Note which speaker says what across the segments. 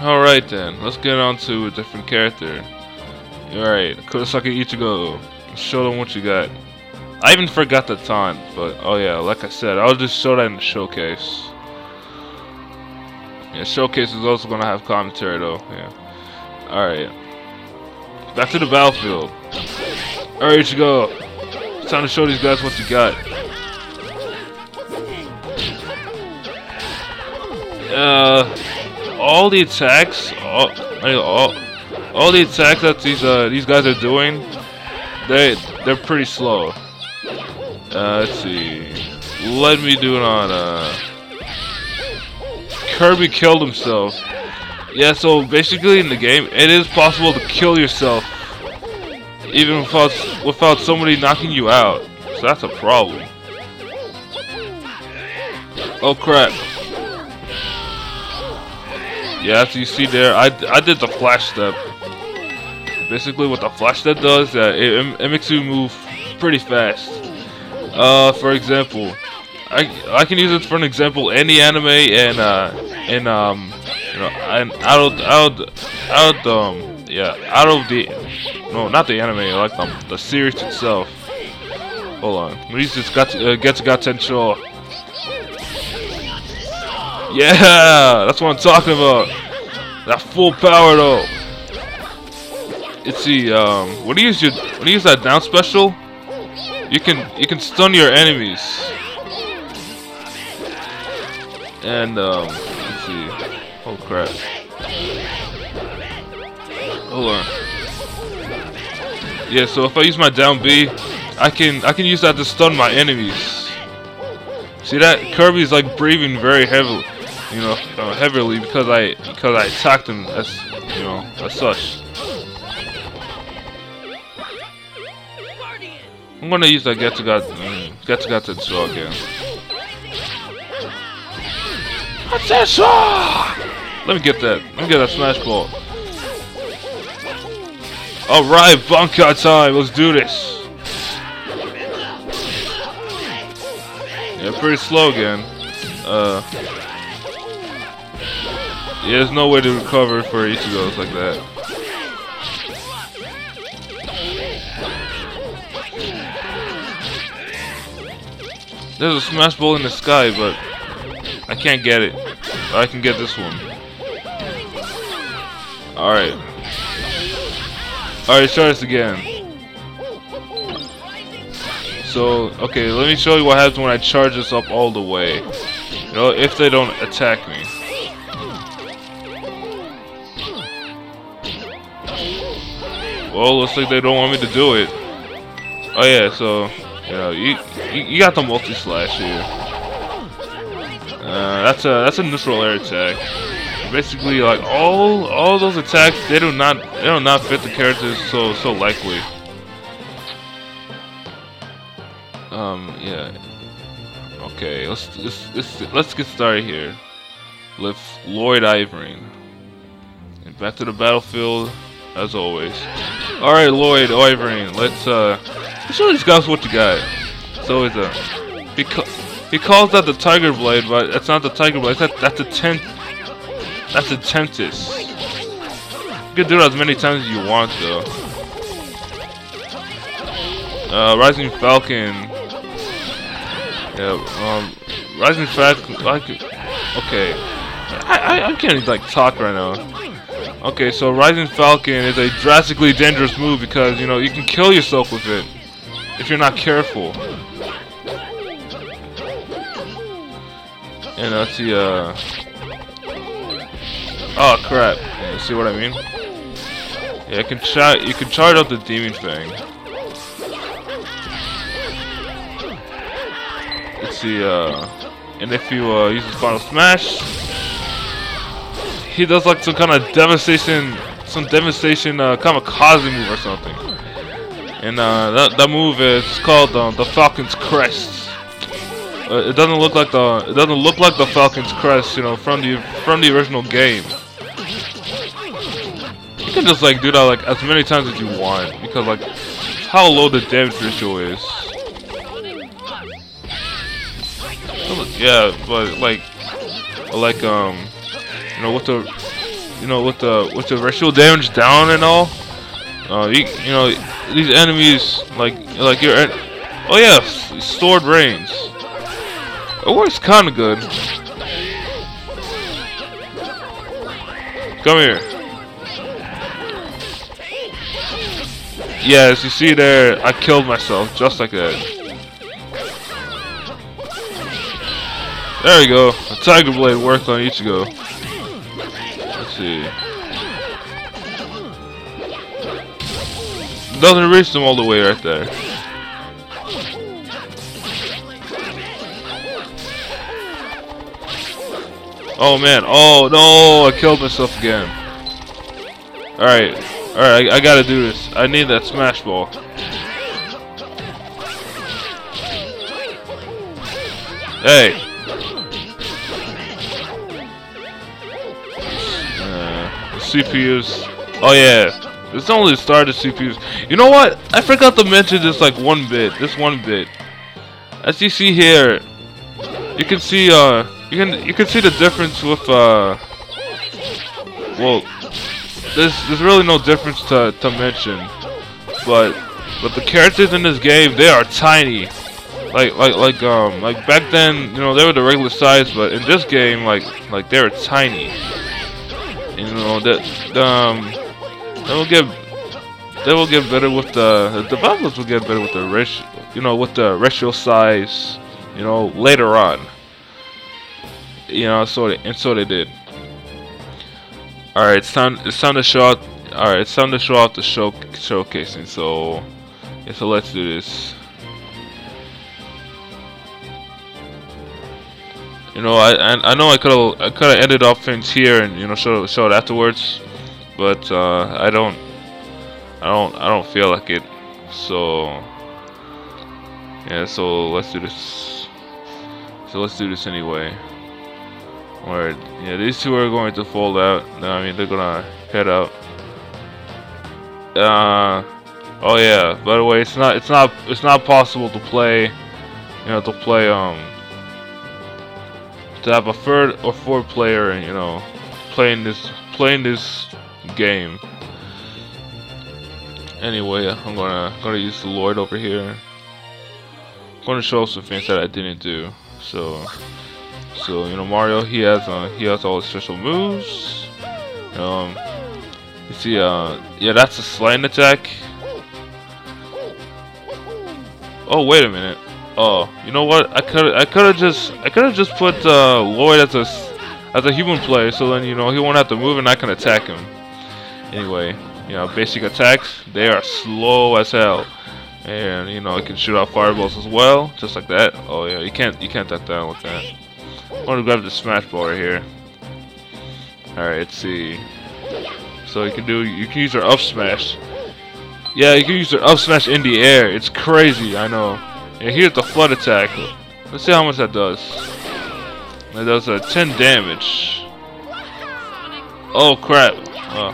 Speaker 1: Alright then, let's get on to a different character. Alright, Kurosaki Ichigo. Show them what you got. I even forgot the time, but oh yeah, like I said, I'll just show that in the showcase. Yeah, showcase is also gonna have commentary though, yeah. Alright. Back to the battlefield. Alright, Ichigo. It's time to show these guys what you got. Uh, all the attacks, all, all, all the attacks that these uh, these guys are doing, they they're pretty slow. Uh, let's see. Let me do it on uh. Kirby killed himself. Yeah, so basically in the game, it is possible to kill yourself even without without somebody knocking you out. So that's a problem. Oh crap. Yeah, as you see there, I, I did the flash step. Basically what the flash step does, uh, it, it makes you move pretty fast. Uh, for example, I I can use it for an example the anime and uh in um you know and out of out of, out of, um yeah out of the no not the anime like um the series itself. Hold on, use this got uh, Getsu ga Tensho. Yeah, that's what I'm talking about. That full power though. It's the um when you use your when you use that down special, you can you can stun your enemies. And um let's see. Oh crap. Hold on. Yeah, so if I use my down B, I can I can use that to stun my enemies. See that Kirby's like breathing very heavily you know, uh, heavily because I because I attacked him as you know as such. I'm gonna use that get to got get to got again. Let me get that. Let me get that smash ball. Alright, Bankai time. Let's do this. Yeah, pretty slow again. Uh, there's no way to recover for Ichigo's like that. There's a smash ball in the sky, but I can't get it. I can get this one. Alright. Alright, try this again. So, okay, let me show you what happens when I charge this up all the way. You know, if they don't attack me. Well, looks like they don't want me to do it. Oh yeah, so you know, you you, you got the multi slash here. Uh, that's a that's a neutral air attack. Basically, like all all those attacks, they do not they do not fit the characters so so likely. Um, yeah. Okay, let's let's let's, let's get started here with Lloyd Irving. And back to the battlefield as always. Alright, Lloyd Irving, let's uh let's guys what you got. So it's a he, ca he calls that the Tiger Blade, but that's not the Tiger Blade, that's that's a tent that's a Tempest. You can do it as many times as you want though. Uh Rising Falcon. Yeah, um Rising Falcon like okay. I, I, I can't like talk right now. Okay, so Rising Falcon is a drastically dangerous move because, you know, you can kill yourself with it if you're not careful. And let's see, uh... Oh, crap. See what I mean? Yeah, you can, cha you can charge up the Demon Fang. Let's see, uh... And if you, uh, use the Final Smash, he does like some kind of devastation, some devastation uh, kamikaze move or something. And uh, that that move is called uh, the Falcon's Crest. Uh, it doesn't look like the it doesn't look like the Falcon's Crest, you know, from the from the original game. You can just like do that like as many times as you want because like how low the damage ratio is. Yeah, but like like um you know, with the you know, with the with the residual damage down and all, uh, you, you know, these enemies like like your, oh yeah, stored brains. It works kind of good. Come here. Yes, you see there, I killed myself just like that. There we go. The Tiger Blade worked on Ichigo. See. Doesn't reach them all the way right there. Oh man, oh no, I killed myself again. Alright, alright, I, I, gotta do this. I need that smash ball. Hey! CPUs. Oh yeah, it's only the start of CPUs. You know what? I forgot to mention this like one bit, this one bit. As you see here, you can see uh you can you can see the difference with uh well there's there's really no difference to to mention but but the characters in this game they are tiny like like like um like back then you know they were the regular size but in this game like like they're tiny you know that um they will get they will get better with the, the developers will get better with the ratio you know with the ratio size you know later on you know, so they, and so they did. All right, it's time. It's time to show out. All right, it's time to show out the show showcasing. So, yeah, so let's do this. You know, I I, know I could have I could have ended off things here and you know show it afterwards, but uh, I don't I don't I don't feel like it. So yeah, so let's do this. So let's do this anyway. Alright, yeah, these two are going to fold out. No, I mean, they're gonna head out. Uh, oh yeah. By the way, it's not, it's not, it's not possible to play, you know, to play, um, to have a third or fourth player, you know, playing this, playing this game. Anyway, I'm gonna, gonna use the Lord over here. I'm gonna show some things that I didn't do. So. So you know Mario, he has uh, he has all his special moves. Um, you see, uh, yeah, that's a sliding attack. Oh wait a minute. Oh, you know what? I could I could have just I could have just put uh, Lloyd as a as a human player, so then you know he won't have to move and I can attack him. Anyway, you know, basic attacks they are slow as hell, and you know I can shoot out fireballs as well, just like that. Oh yeah, you can't you can't duck down with that. I want to grab the smash ball right here. Alright, let's see. So you can do, you can use your up smash. Yeah, you can use your up smash in the air. It's crazy, I know. Here's the flood attack. Let's see how much that does. That does uh, 10 damage. Oh crap. Uh,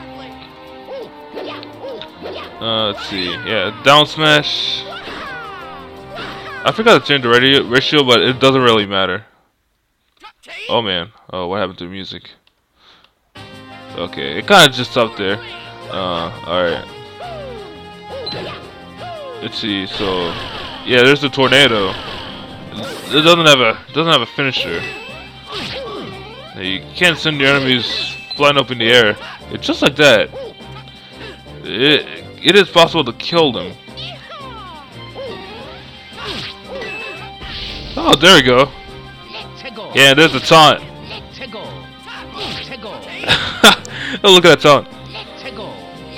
Speaker 1: uh, let's see. Yeah, down smash. I forgot to change the ratio, but it doesn't really matter. Oh man, oh what happened to the music? Okay, it kind of just up there. Uh, alright. Let's see, so... Yeah, there's the tornado. It doesn't have a doesn't have a finisher. You can't send your enemies flying up in the air. It's just like that. It it is possible to kill them. Oh, there we go. Yeah, there's a taunt. oh, look at that taunt.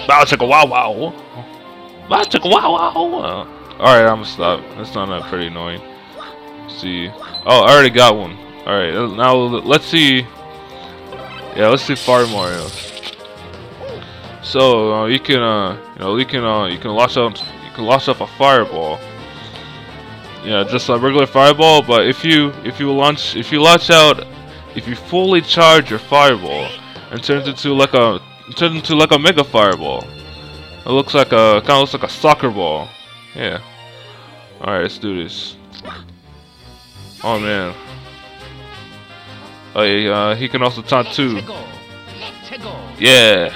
Speaker 1: Wow, chicka wow wow. Wow, chicka wow wow. Alright, I'm gonna stop. That's not that pretty annoying. Let's see. Oh, I already got one. Alright, now let's see. Yeah, let's see Fire Mario. So uh, you can, uh, you know, you can, uh, you can launch out, you can launch off a fireball. Yeah, just a regular fireball, but if you if you launch if you launch out if you fully charge your fireball and turns into like a turns into like a mega fireball. It looks like a kinda looks like a soccer ball. Yeah. Alright, let's do this. Oh man. Oh yeah, uh, he can also taunt too. Yeah.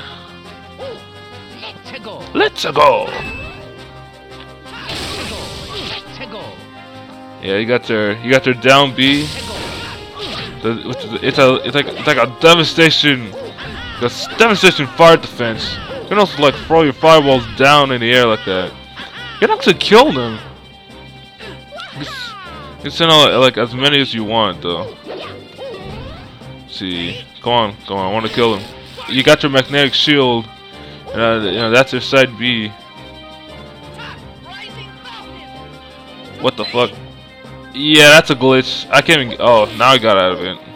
Speaker 1: Let's go. Let's go. Yeah, you got your you got their down B. The, is, it's a it's like it's like a devastation, a devastation fire defense. You can also like throw your fireballs down in the air like that. You can actually kill them. You send out like as many as you want though. Let's see, come on, come on, I want to kill him. You got your magnetic shield, and uh, you know that's your side B. What the fuck? Yeah, that's a glitch. I can't even. Oh, now I got out of it.